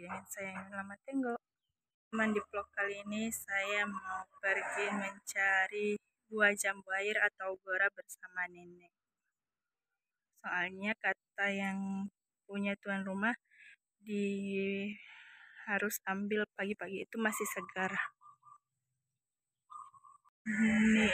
dengan saya Lama Tenggo Teman di vlog kali ini. Saya mau pergi mencari buah jambu air atau gora bersama nenek. Soalnya kata yang punya tuan rumah di harus ambil pagi-pagi itu masih segar. Ini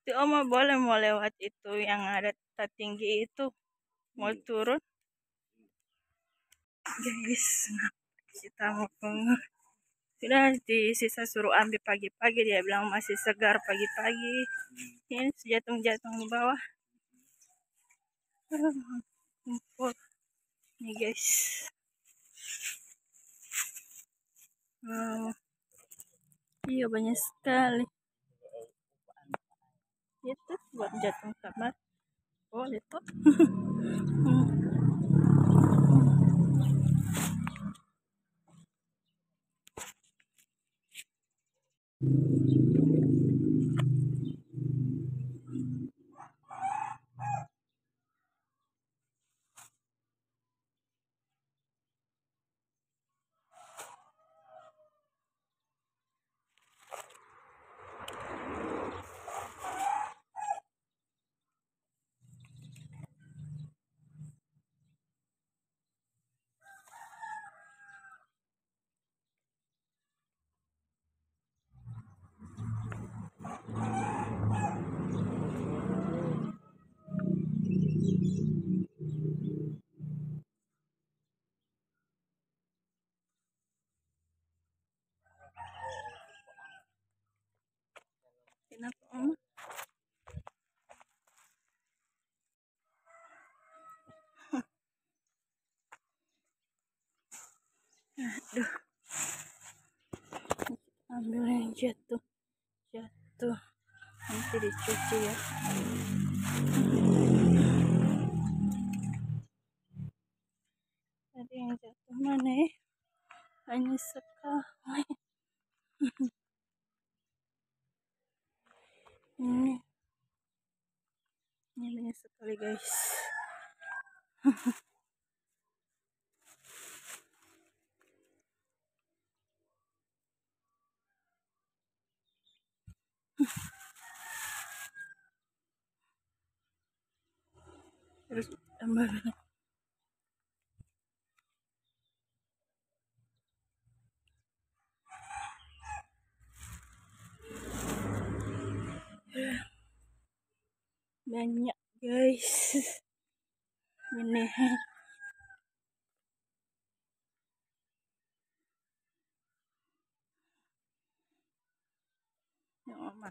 Itu Oma boleh mau lewat itu yang ada tinggi itu. Mau turun? Guys kita mau sudah di sisa suruh ambil pagi-pagi. Dia bilang masih segar pagi-pagi. Ini sejatung-jatung di bawah. Kumpul nih guys. Wow iya banyak sekali. Itu buat jatuh kamar. Oh itu. Kenapa om? Aduh. Ambil yang jatuh. Jatuh. Nanti dicuci ya. Tadi yang jatuh mana ya? Hanya sekali. ini ini banyak sekali guys terus tambah banyak. Guys. Ini. Ya mama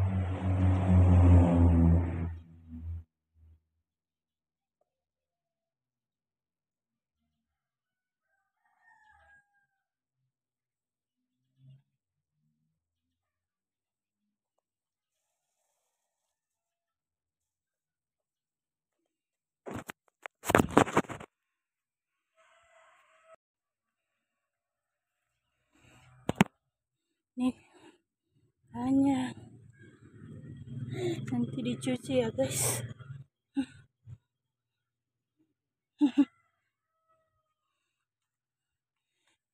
nih. Banyak nanti dicuci ya guys.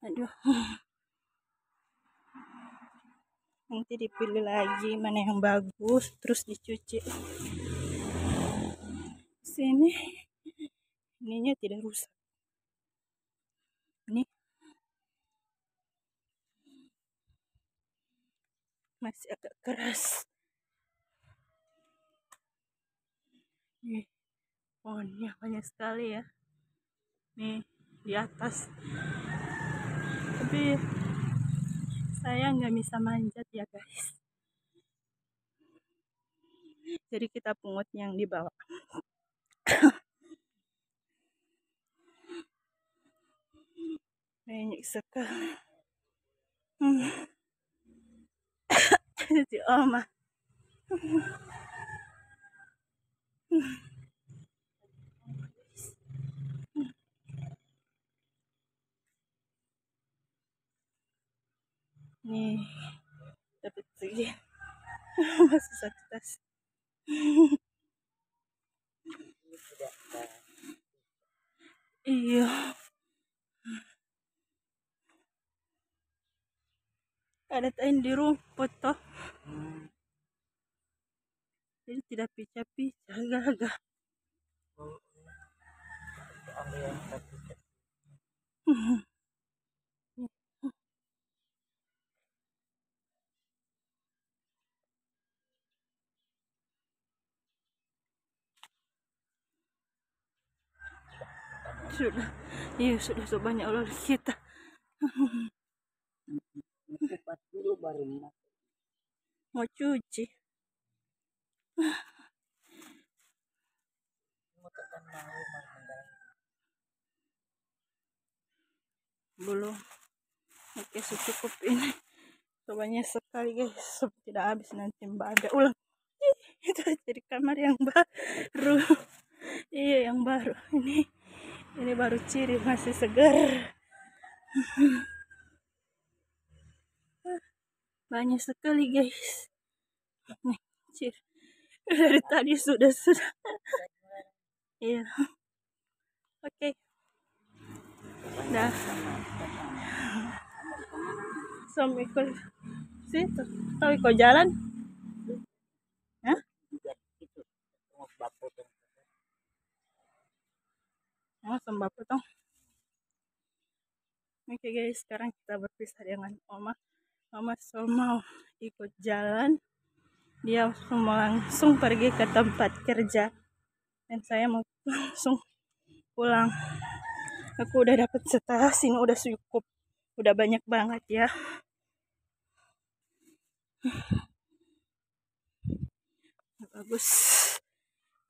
Aduh. Nanti dipilih lagi mana yang bagus terus dicuci. Sini. Ininya tidak rusak masih agak keras. Nih pohonnya banyak sekali ya. Nih di atas. Tapi saya nggak bisa manjat ya guys. Jadi kita pungut yang di bawah. Banyak sekali. Hmm. Si oma nih dapat segini masih sakit tas iya ada tain di rumput toh. Jadi tidak pecah-pecah gagah sudah. Iya sudah sebanyak ular kita kupat dulu baru masuk mau cuci? Belum. Oke cukup ini. Sebanyak sekali guys. Tidak habis nanti mbak ada ulang. Itu jadi kamar yang baru. Iya yang baru. Ini ini baru ciri masih segar banyak sekali guys. Nih dari tadi sudah sudah. Iya. Oke. Dah. Sampai ke situ tahu kau jalan. Hah? Oh, sembah potong. Oke guys, sekarang kita berpisah dengan Oma. So mau ikut jalan. Dia mau langsung pergi ke tempat kerja. Dan saya mau langsung pulang. Aku udah dapat setas, ini udah cukup. Udah banyak banget ya. Bagus.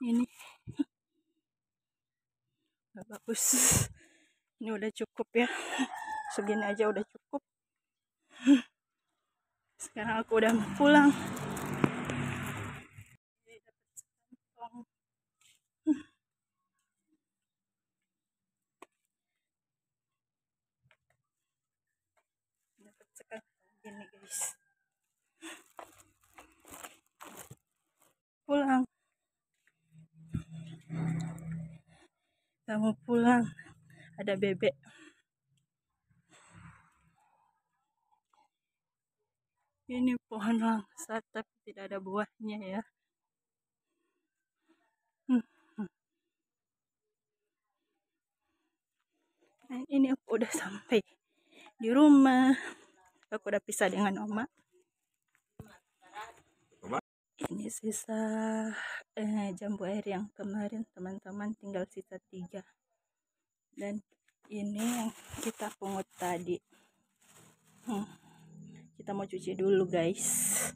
Ini bagus ini udah cukup ya segini aja udah cukup sekarang aku udah mau pulang. Gini pulang kamu pulang. Ada bebek ini pohon langsat tapi tidak ada buahnya ya. Hmm. Dan ini aku udah sampai di rumah. Aku udah pisah dengan oma. Ini sisa eh, jambu air yang kemarin teman-teman tinggal sisa tiga. Dan ini yang kita pungut tadi. Hmm, kita mau cuci dulu guys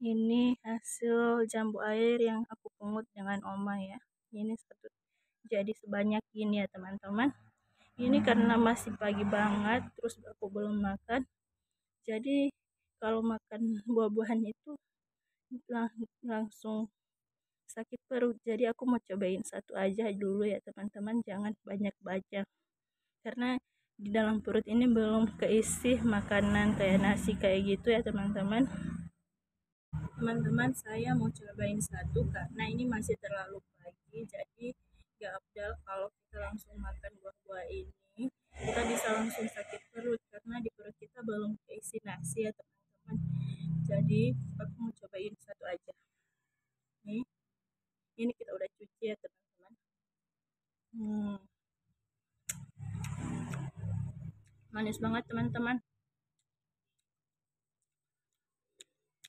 ini hasil jambu air yang aku pungut dengan oma ya. Ini satu jadi sebanyak ini ya teman-teman. Ini karena masih pagi banget terus aku belum makan. Jadi kalau makan buah-buahan itu lang langsung sakit perut. Jadi aku mau cobain satu aja dulu ya teman-teman. Jangan banyak-banyak karena di dalam perut ini belum keisi makanan kayak nasi kayak gitu ya teman-teman teman-teman saya mau cobain satu karena ini masih terlalu pagi jadi gak abdal kalau kita langsung makan buah-buah ini. Kita bisa langsung sakit perut karena di perut kita belum keisi nasi ya teman-teman. Jadi aku mau cobain satu aja. Nih ini kita udah cuci ya teman-teman. Hmm. manis banget teman-teman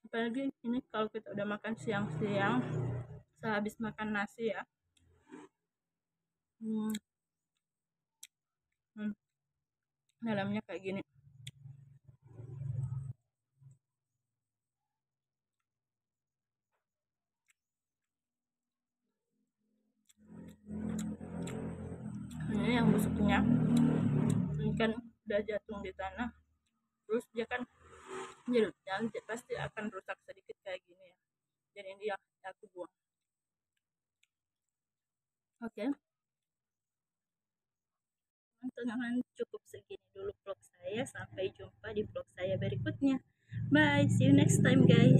apalagi ini kalau kita udah makan siang-siang sehabis makan nasi ya hmm. Hmm. dalamnya kayak gini ini yang busuknya ini kan udah jatuh di tanah terus dia kan jadi pasti akan rusak time guys